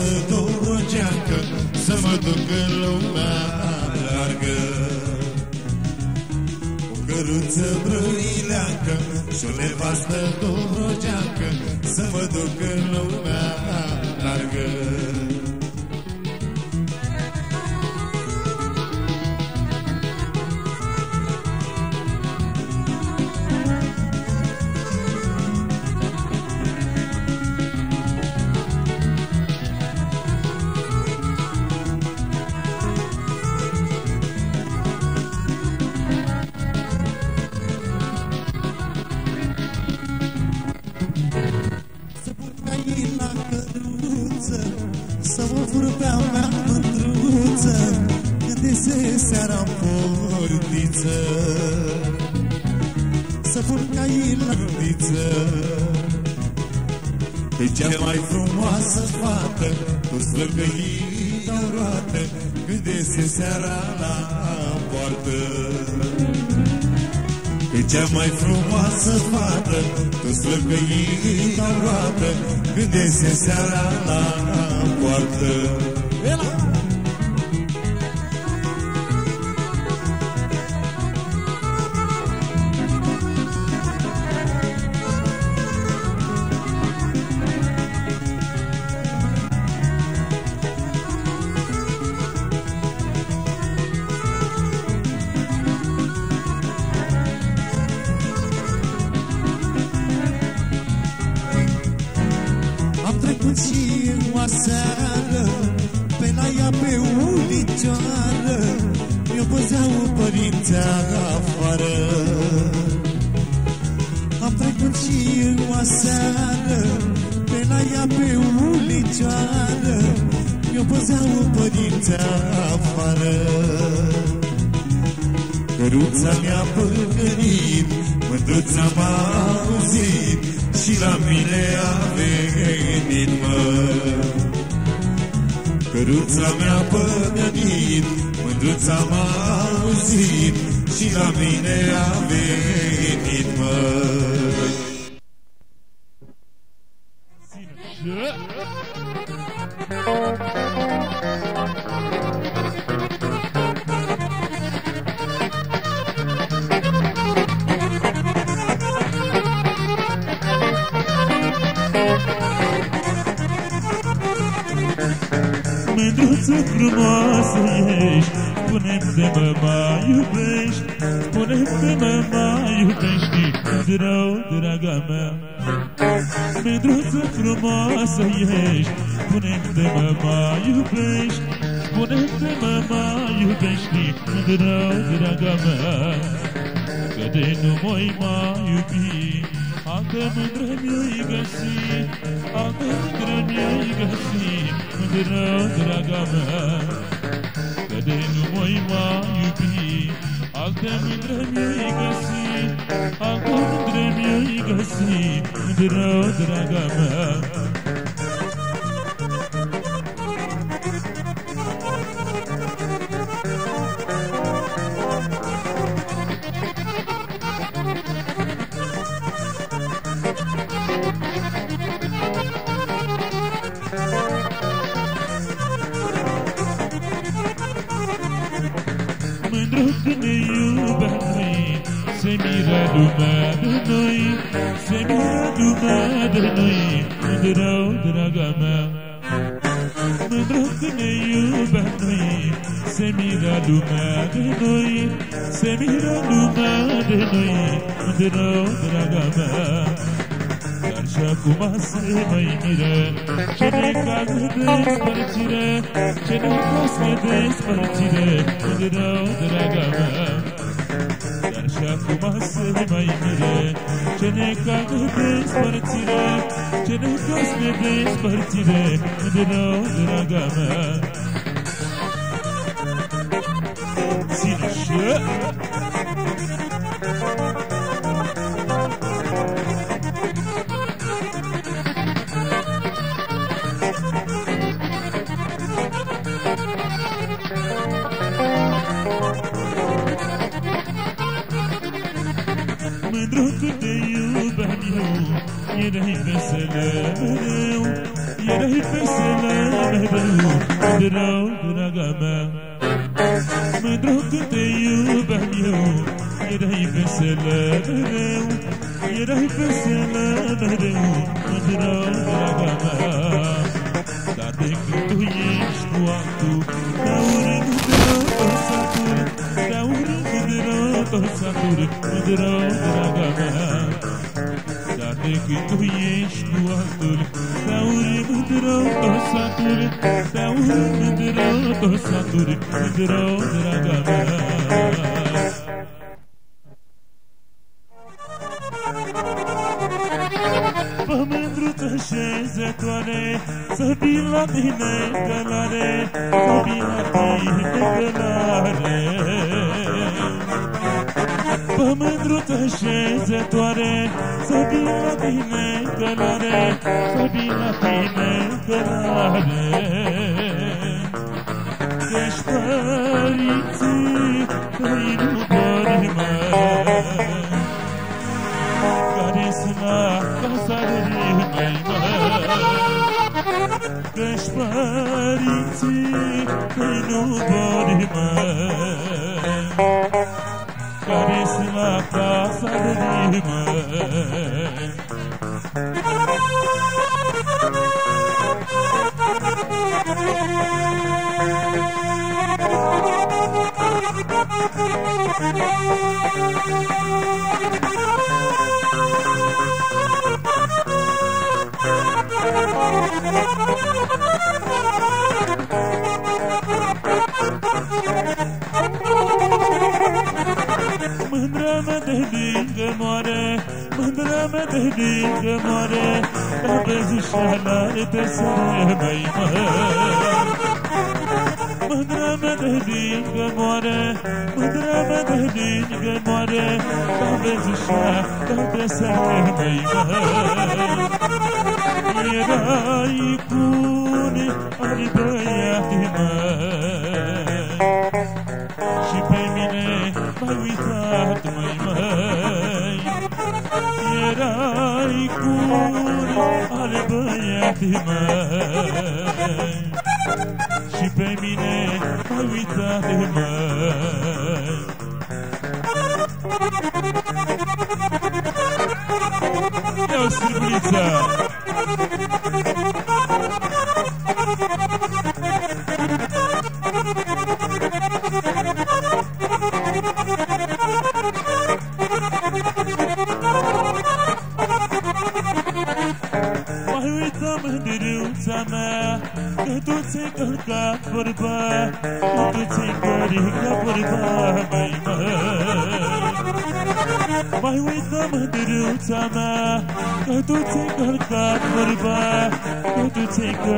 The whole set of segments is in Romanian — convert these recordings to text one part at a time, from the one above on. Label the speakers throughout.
Speaker 1: nevastă dorogeacă Să mă duc în lumea largă. O căruță brăileacă Și-o nevastă poartă. E cea mai frumoasă fată Toți flăcăii dau roată Când iese seara la poartă
Speaker 2: Spune-mi de mă mai iubești. Spune-mi de mă mai iubești. Când rău, draga mea Că de nu mă mai iubi Altă mândră mi-ai găsit Altă mândră mi-ai găsit. Mândră, draga mea Că de nu mă mai iubi Altă mândră mi-ai găsit Altă mândră mi-ai găsit. Mândră, draga mea miră lumea de noi Se miră lumea de noi Mândrău, draga mea Mândru când ne iubea noi Se miră lumea de noi Se miră mai miră Ce ne caz de despărțire Ce ne caz de despărțire Când rău, draga mea Dar și يرهي بسلام يرهي بسلام هدلو دراو دراغاما مدروك تيو بهيو يرهي بسلام هدلو يرهي بسلام هدلو دراو دراغاما تعطيك تهيش وعطوك دورك دراو ساكور دورك دراو ساكور دراو دراغاما cu altul Te urât de rău satur Te urât de rău satur Mândrău, draga mea Dar de când tu ești cu altul. Te urât de rău satur Te urât de rău satur Mândrău, draga mea. Pe mândruță șezătoare Să vin la tine călare Să vin la tine călare. Pe mândruță șezătoare my Mândră mea de lângă moare Mândră mea de lângă moare Ca bezușala te sără mai măi Mândră mea de lângă moare Mândră mea de Erai bune al băiatii măi Și pe mine m-ai uitat,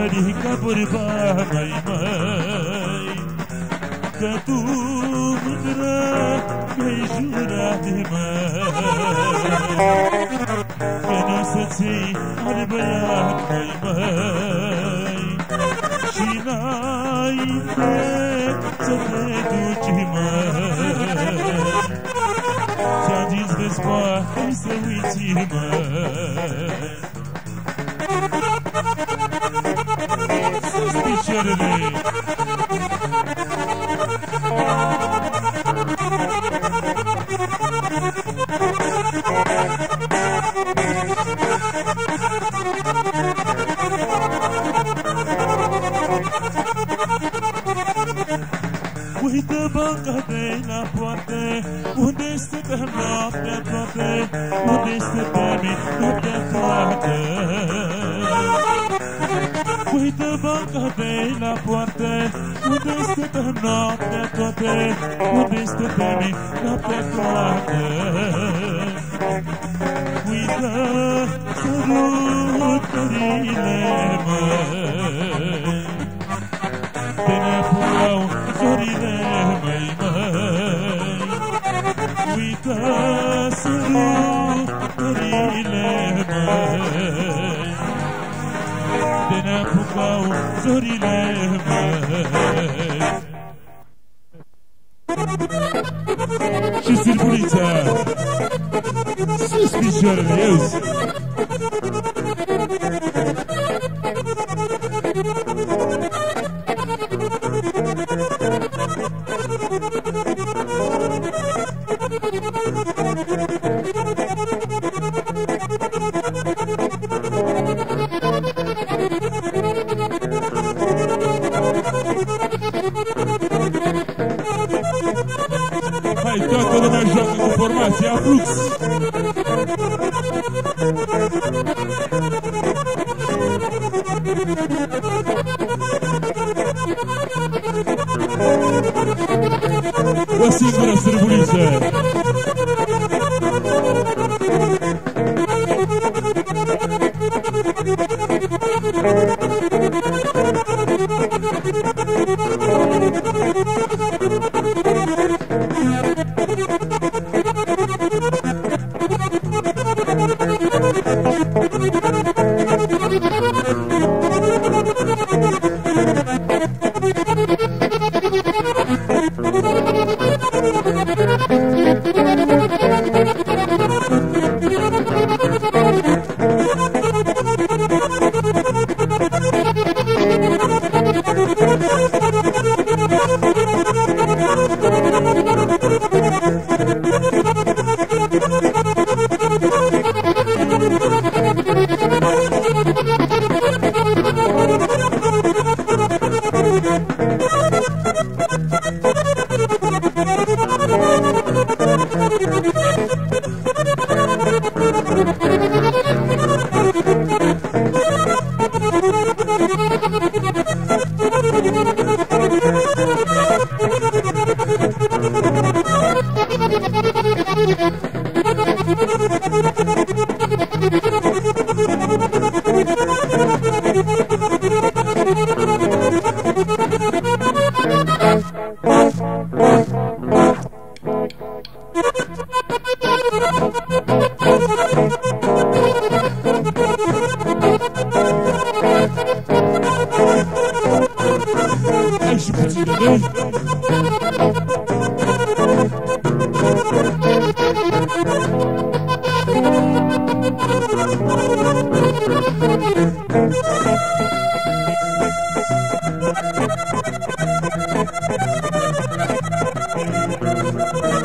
Speaker 2: هذه كبر باغي be sure. De la poartă Unde stăteam noaptea toate Unde stăteam noaptea toată Uită sărutările măi Te ne apucau zorile măi măi. Uită sărutările măi. De ne apucau zorile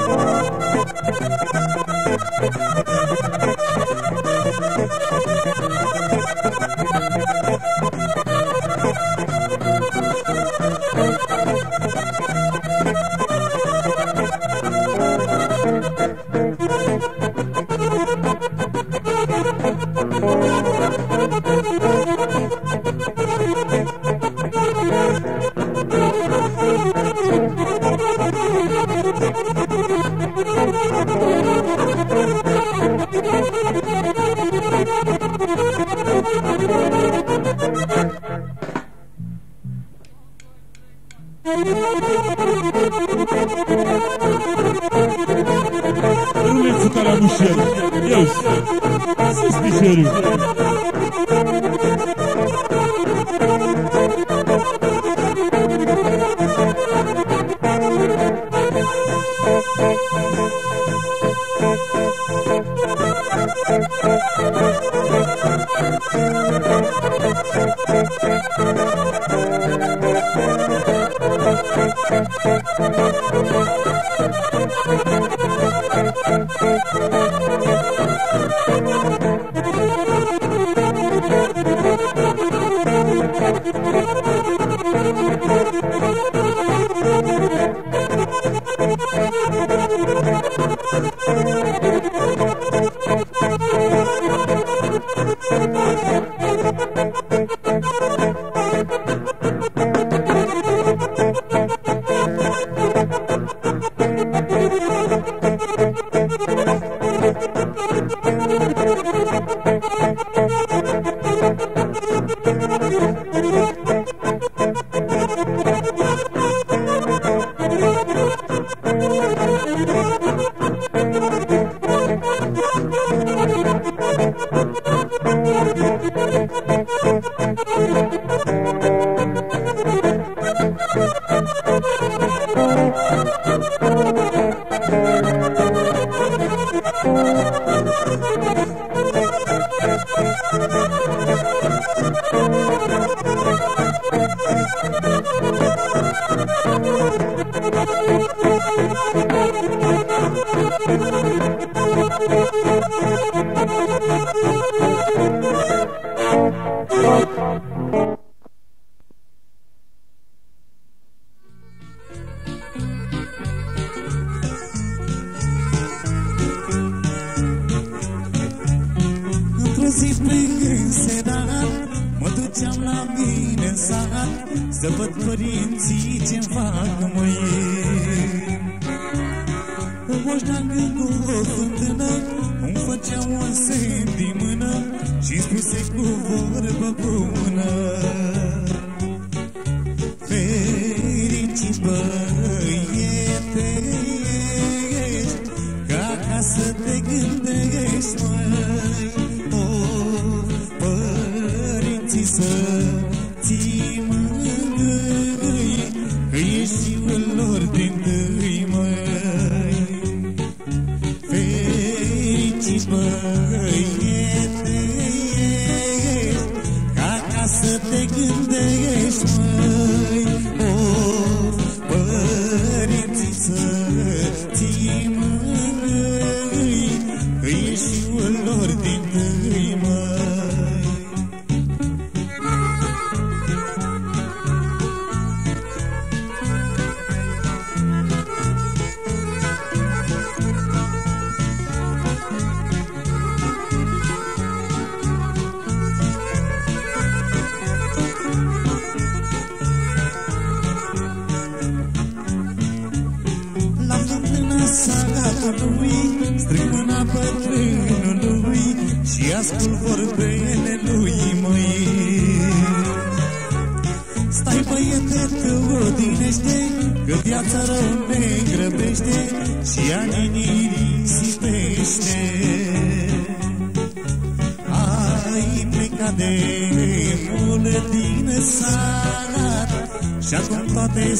Speaker 2: Thank you.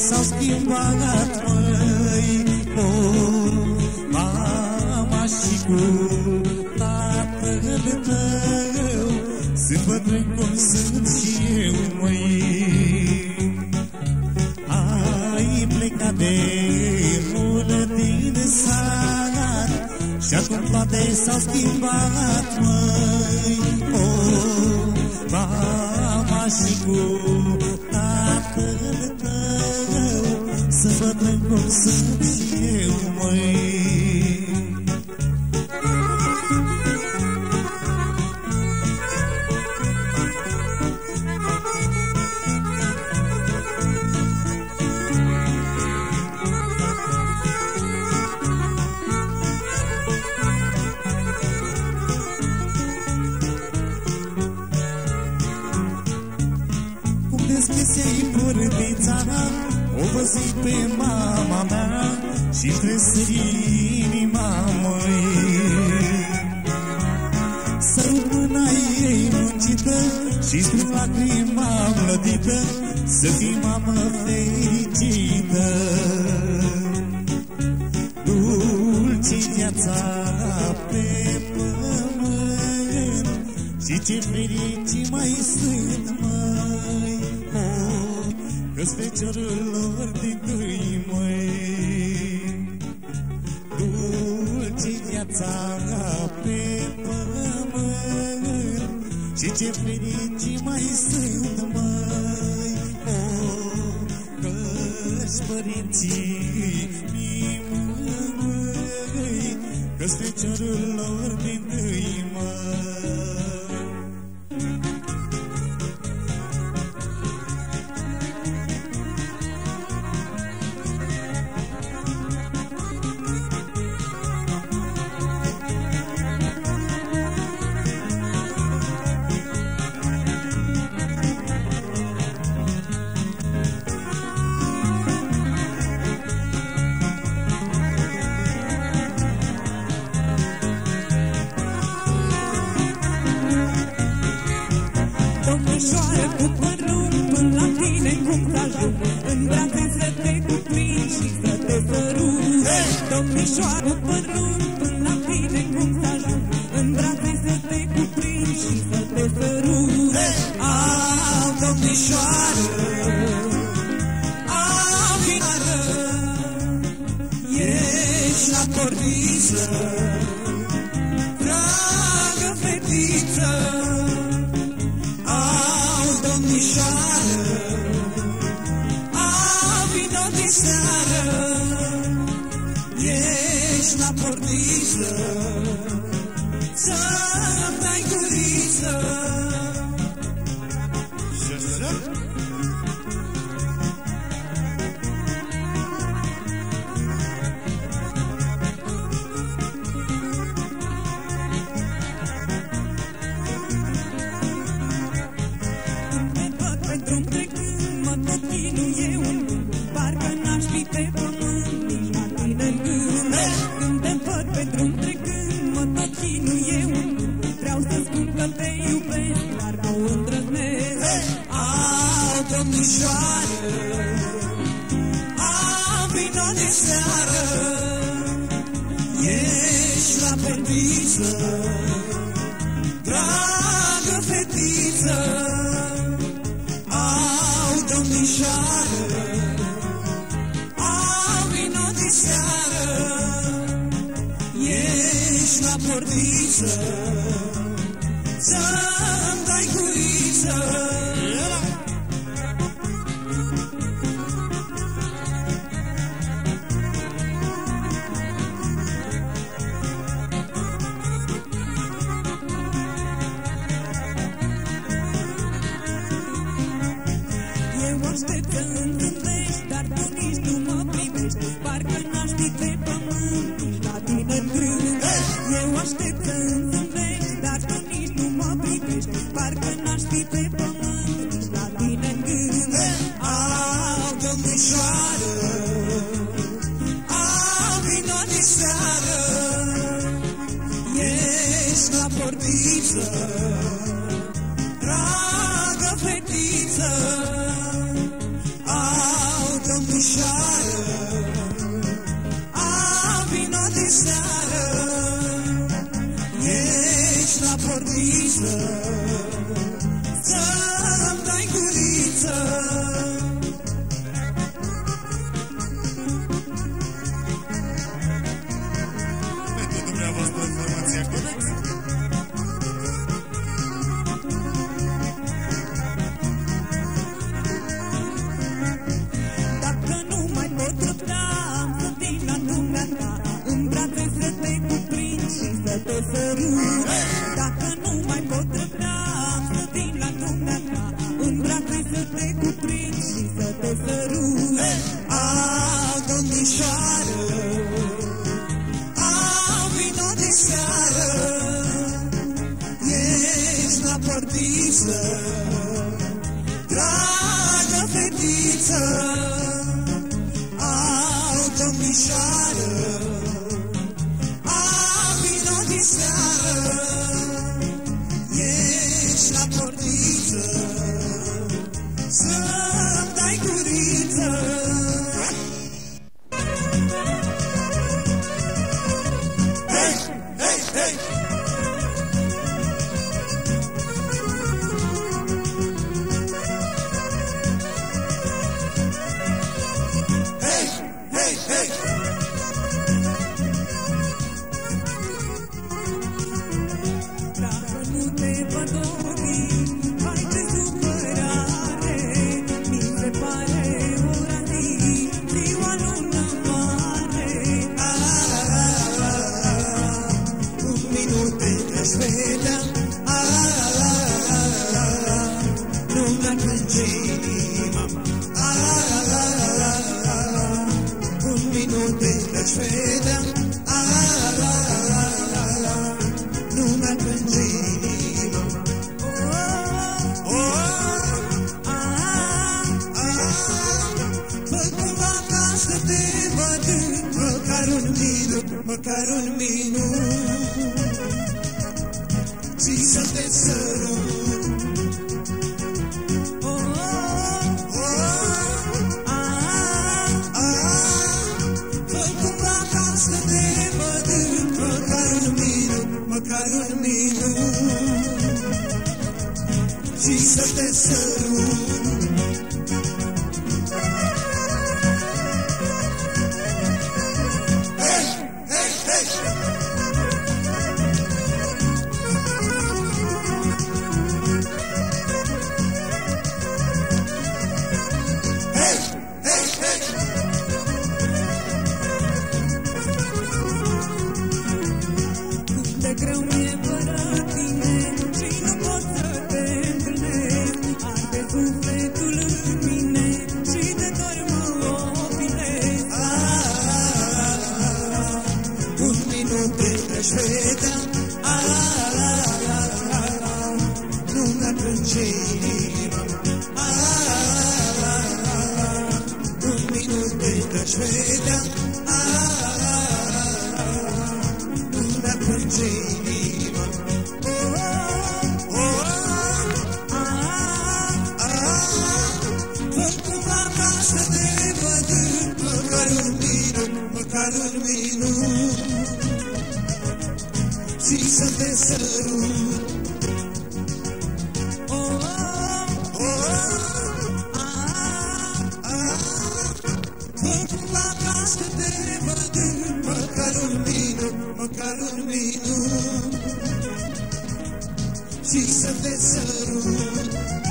Speaker 2: salski
Speaker 1: umbaga Și-ți prin lacrima plătită Să fii mamă fericită. Dulci viața pe pământ Și ce fericii mai sunt mai Că-s feciorul lor din dui măi. Dulci viața pe ce ce ferici mai sunt, mai, oh, Că-s părinții nimănui, Că-s lor din tâi, măi.
Speaker 3: seară Ești la portiță. domnișoară Am vino de seară Ești la pentiță Dragă fetiță Au domnișoară Am vino de seară Ești la portiță Venezuela. Carolina, Carolina, si sante saru. Oh, oh, ah, ah, vamos lá atrás que tem Carolina, Carolina, si sante saru.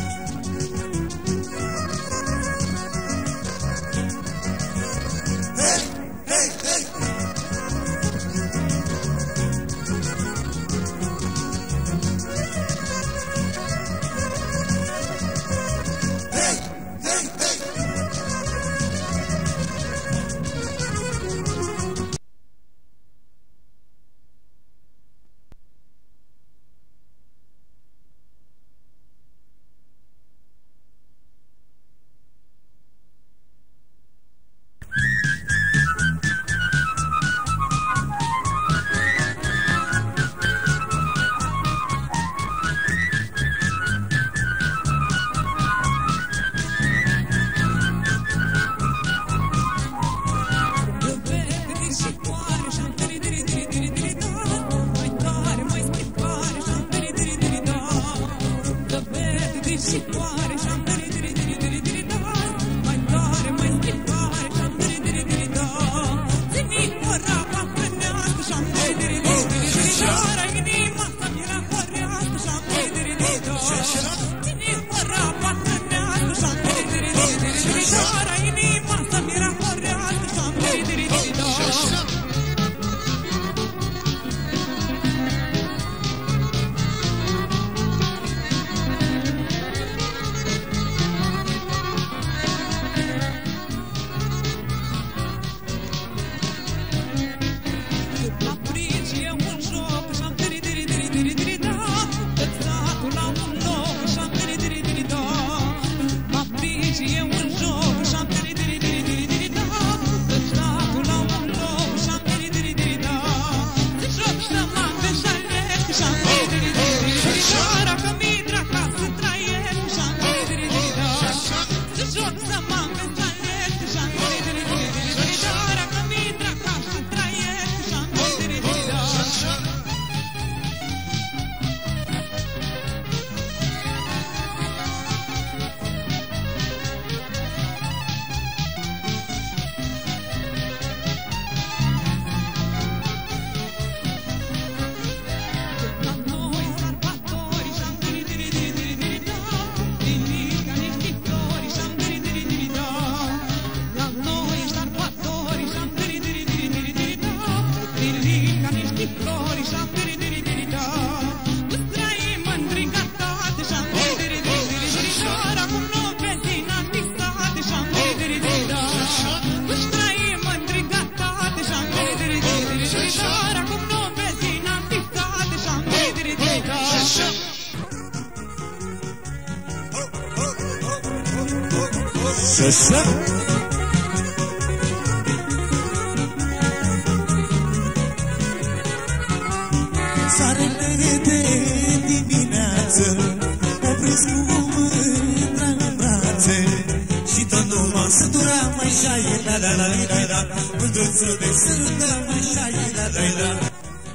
Speaker 3: Să ne
Speaker 1: sărutam așa, la la la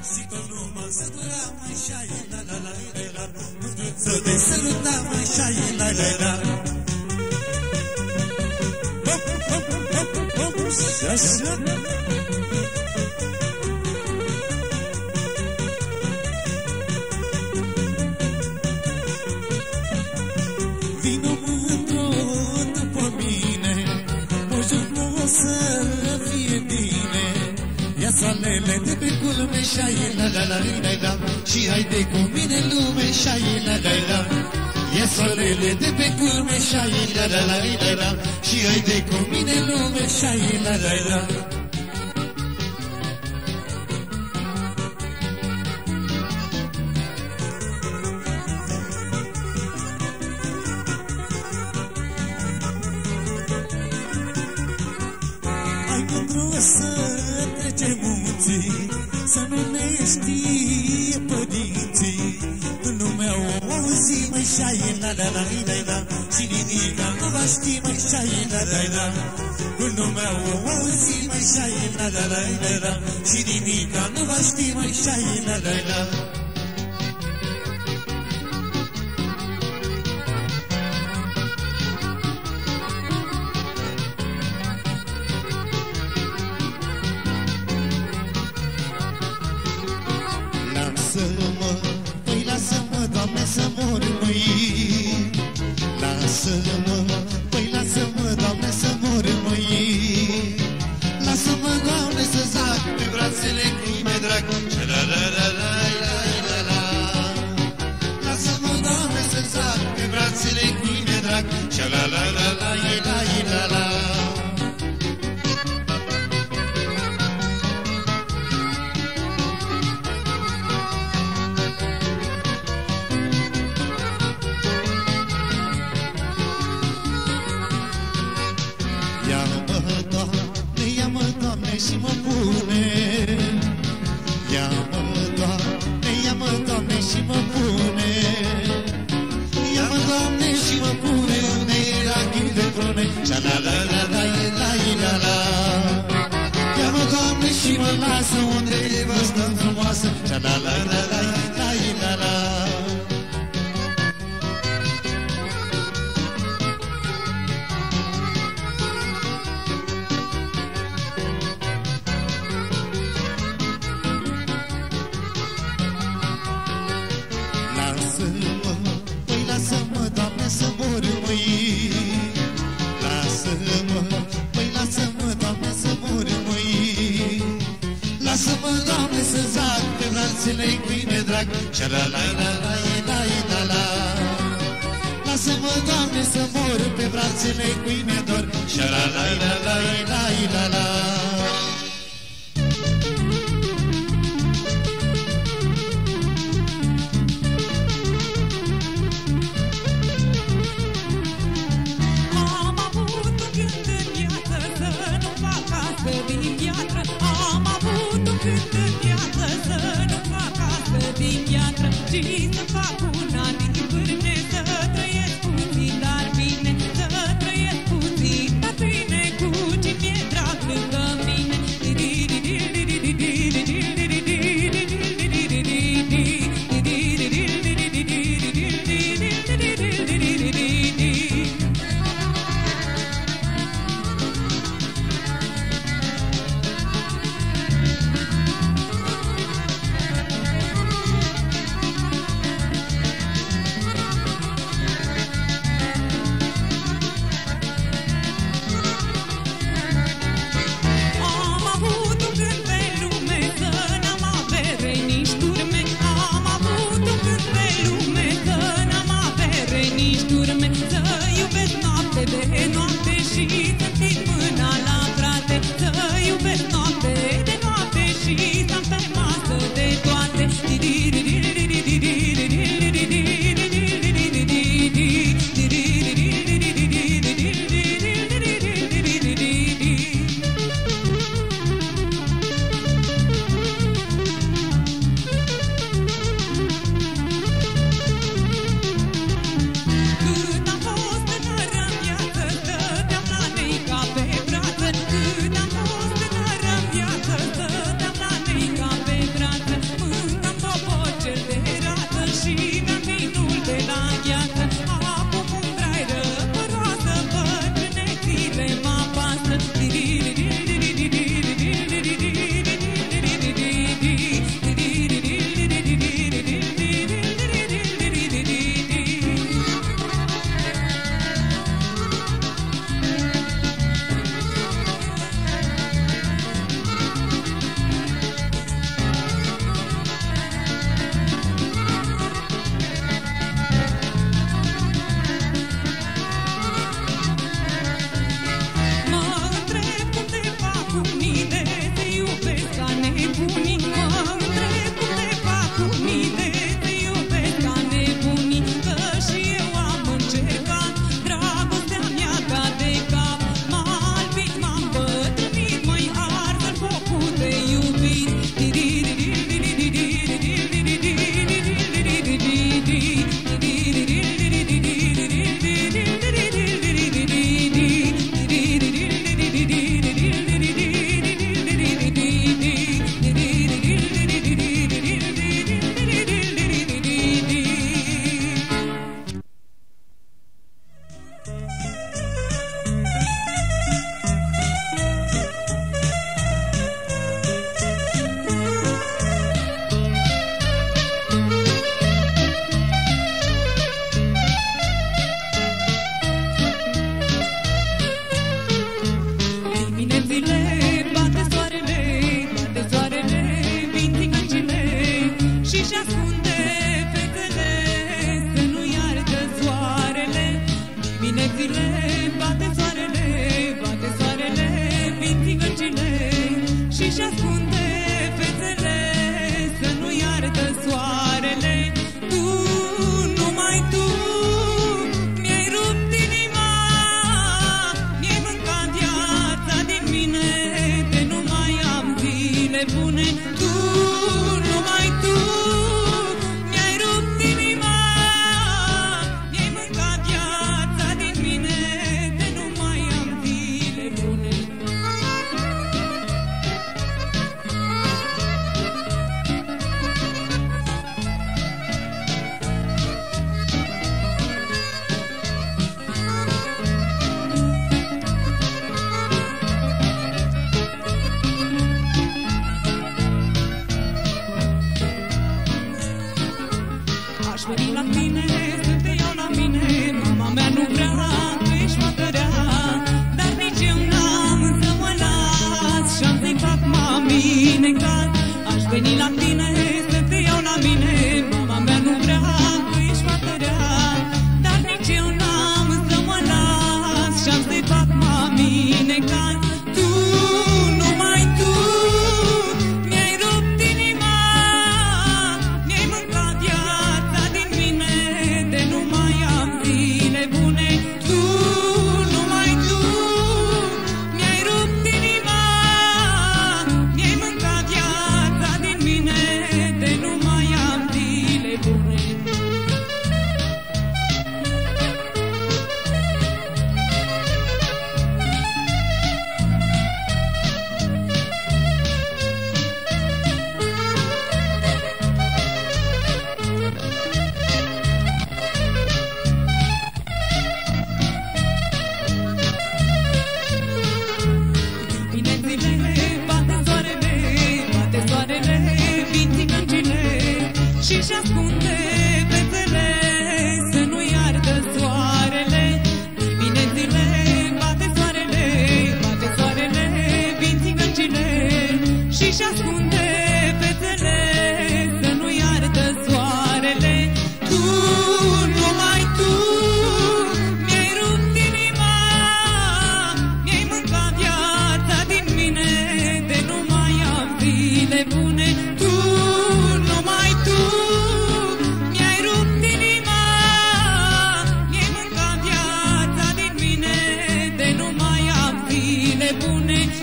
Speaker 1: Și tot nu mă săturam așa, la la la la Să ne sărutam așa, la la la Hop, hop, hop, hop, hop, hop, așa și ai la la la la la Și haide cu mine lume și la la la Ia soarele de pe curme și ai la la la la la Și haide cu mine lume și ai la la la ಚೈನದಳ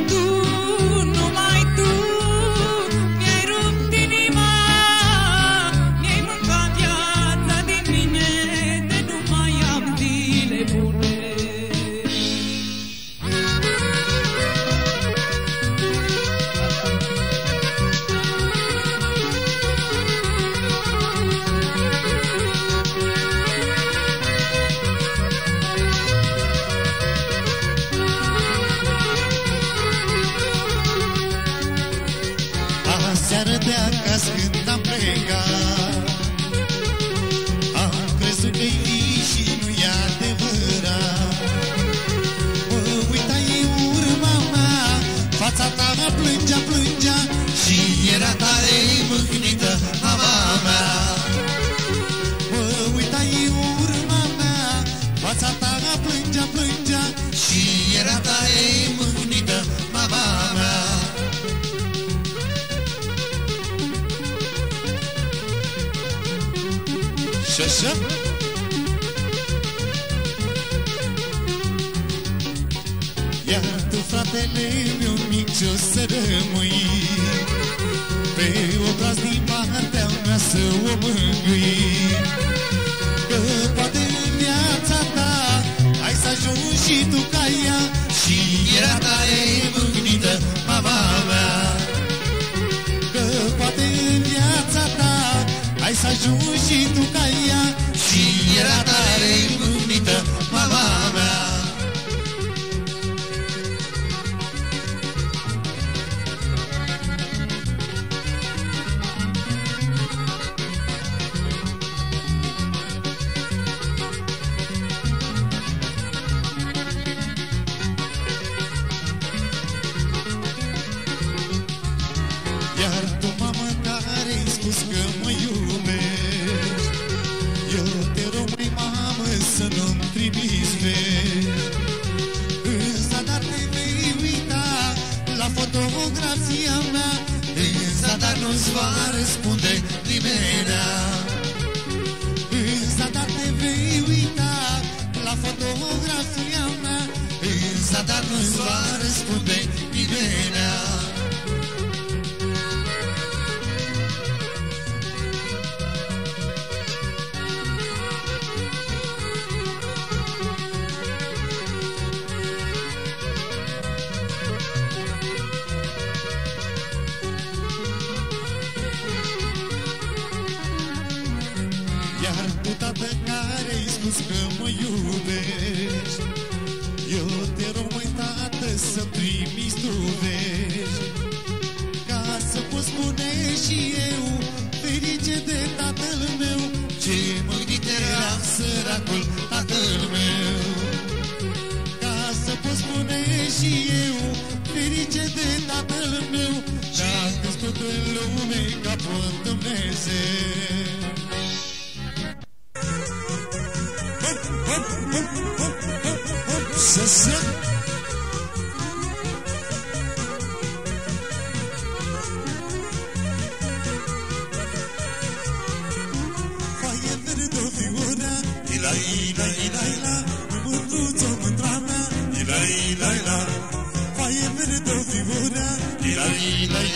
Speaker 1: Ooh.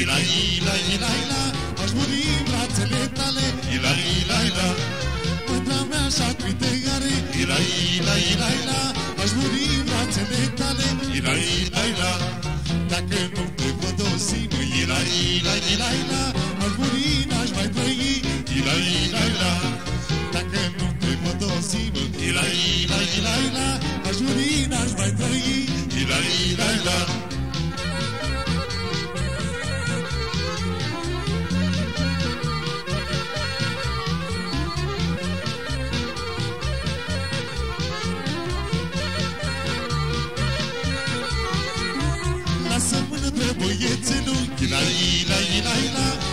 Speaker 1: Ila, ila, ila, ila Aș muri în brațele tale. Ila, ila, ila. Mândra mea așa cu tegare Ila, ila, ila, ila Aș muri în brațele tale. Ila, ila, ila. Dacă nu te văd o zi, mă Ila, ila, ila, ila Aș muri, n-aș mai trăi. Ila, ila, ila. Dacă nu te văd o zi, mă Ila, ila, ila, ila Aș muri, n-aș mai trăi. Ila, ila, ila. Lasă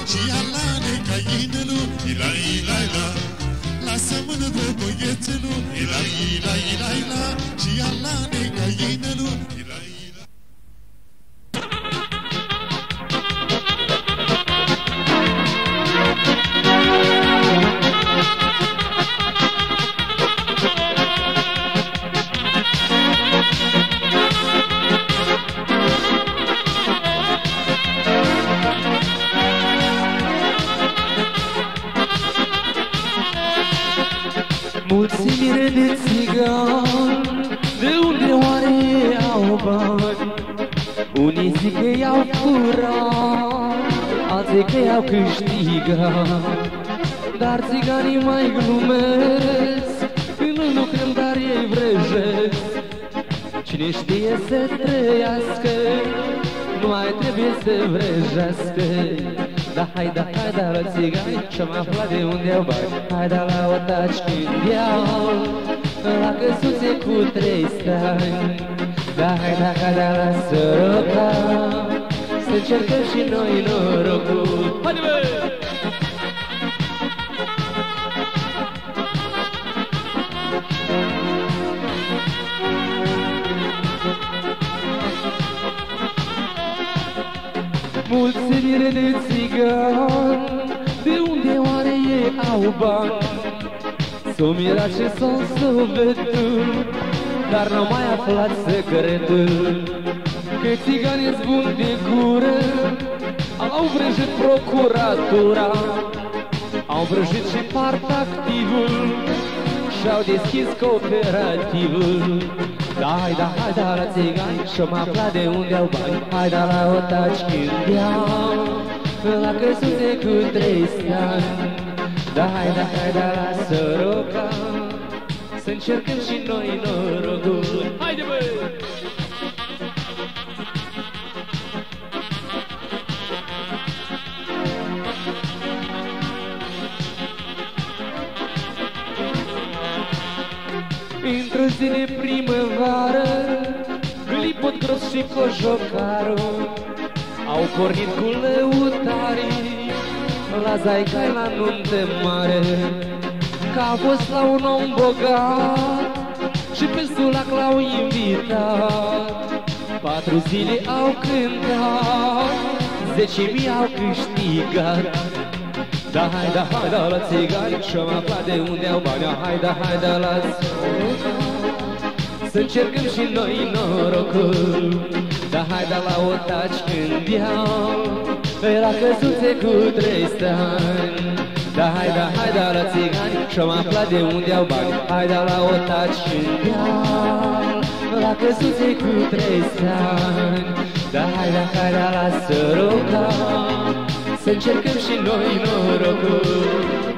Speaker 1: Și ia la necainelul Ila, ila, ila Lasă mână pe băiețelul Ila, ila, ila, ila Și ia
Speaker 3: Mulți mire de țigani De unde oare au bani? Unii zic că i-au furat Alții că i-au câștigat. Dar țiganii mai glumesc Când nu lucrăm, dar ei vrăjesc. Cine știe să trăiască Nu mai trebuie să vrăjească Da, hai, da, hai, da, la țigani Și-am aflat de unde au bani. Hai, da, la o taci când iau. La căsuțe cu trei stani. Da, hai, da, hai, da, la săroca Să încercăm și noi norocul. Haide, bă! Mulți mire de țigani De unde oare ei au bani? S-o mirat și s-o sobetul Dar n-au mai aflat secretul. Că țiganii buni de gură Au vrăjit procuratura Au vrăjit și part activul Și-au deschis cooperativul Da, hai, da, hai, da, la țigani Și-o mă afla de unde au bani. Hai, da, la o taci când iau La căsuțe cu trei stani Da, hai, da, hai, da, la săroca Să încercăm și noi norocul Haide, băi! Și cojocarul. Au pornit cu lăutarii La Zaicai la nuntă mare Că a fost la un om bogat Și pe sulac l-au invitat. Patru zile au cântat Zece mii au câștigat. Da, hai, da, hai, da, la țigani Și-am aflat de unde au bani. Hai, da, hai, da, la Să încercăm și noi norocul. Da, hai, da, la o taci când iau Era căsuțe cu trei stani. Da, hai, da, hai, da, la țigani Și-am aflat de unde au bani. Hai, da, la o taci și deal La căsuțe cu trei stani. Da, hai, da, hai, da, la săruta Să încercăm și noi norocul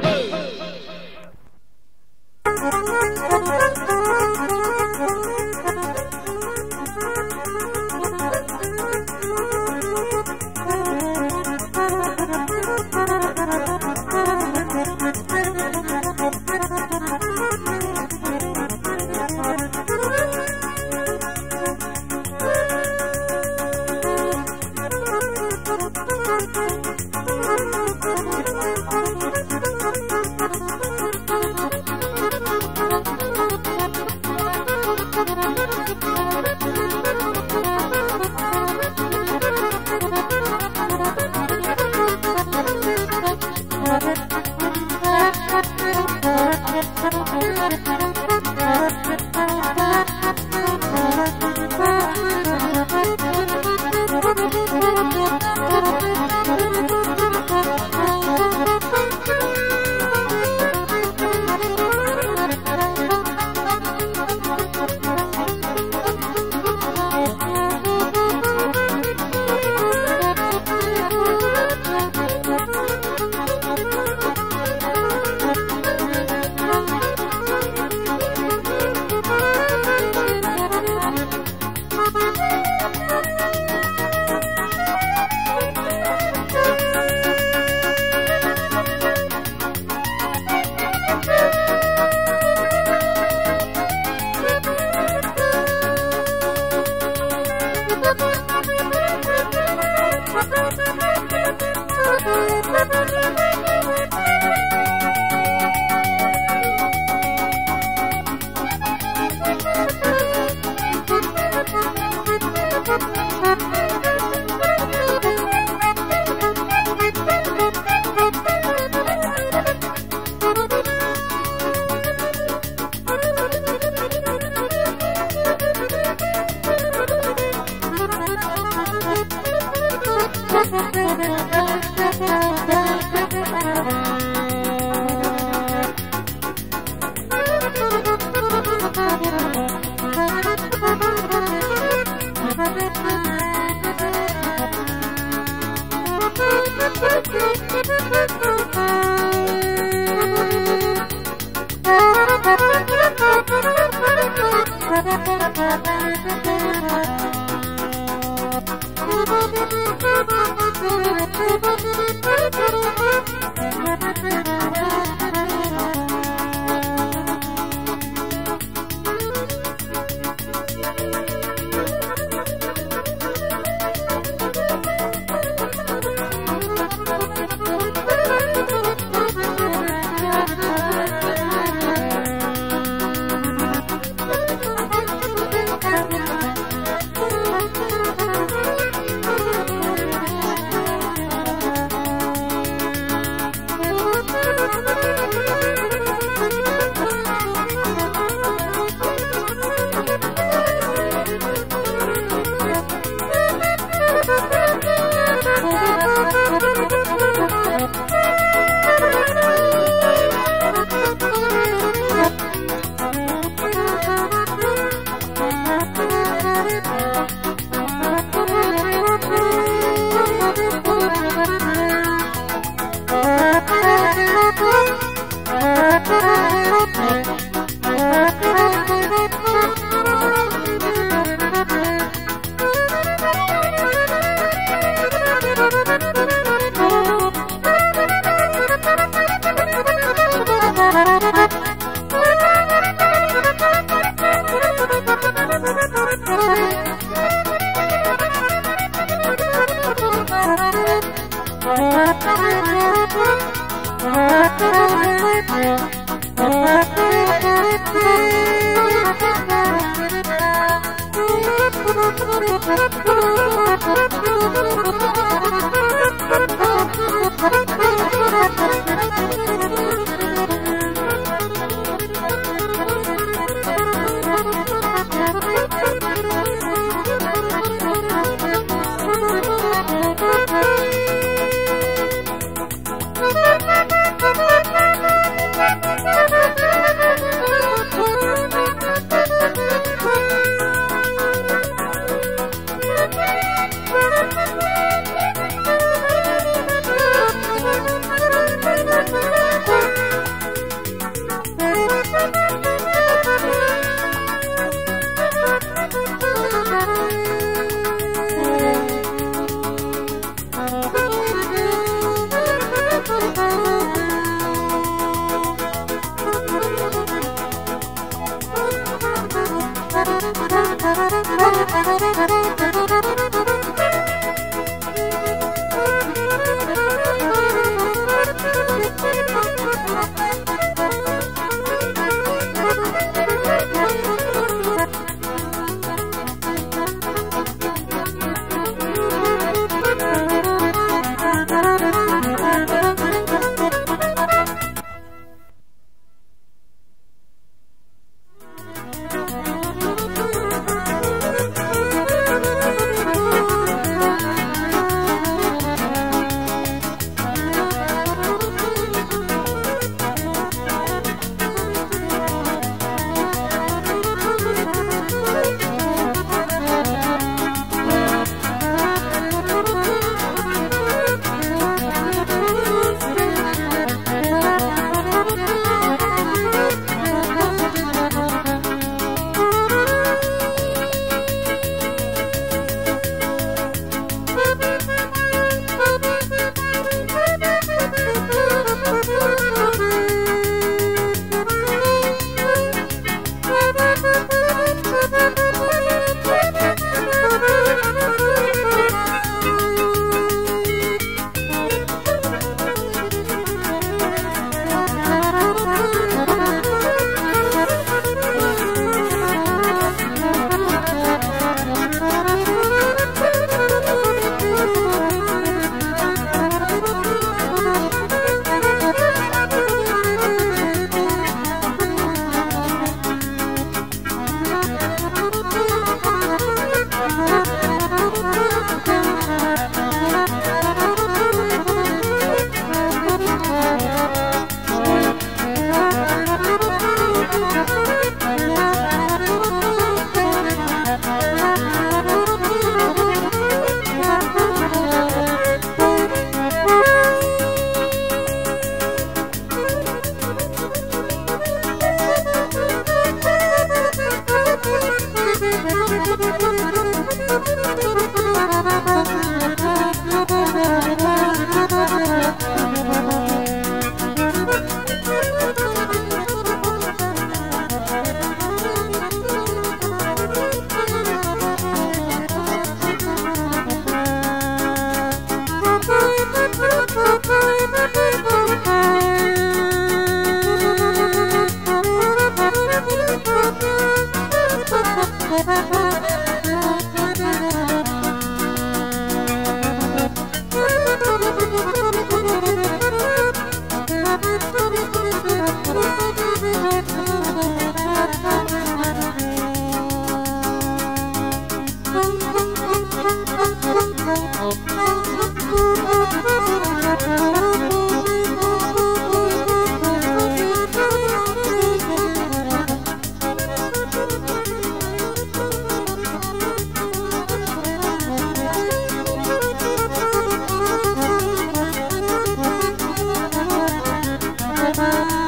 Speaker 2: Bye.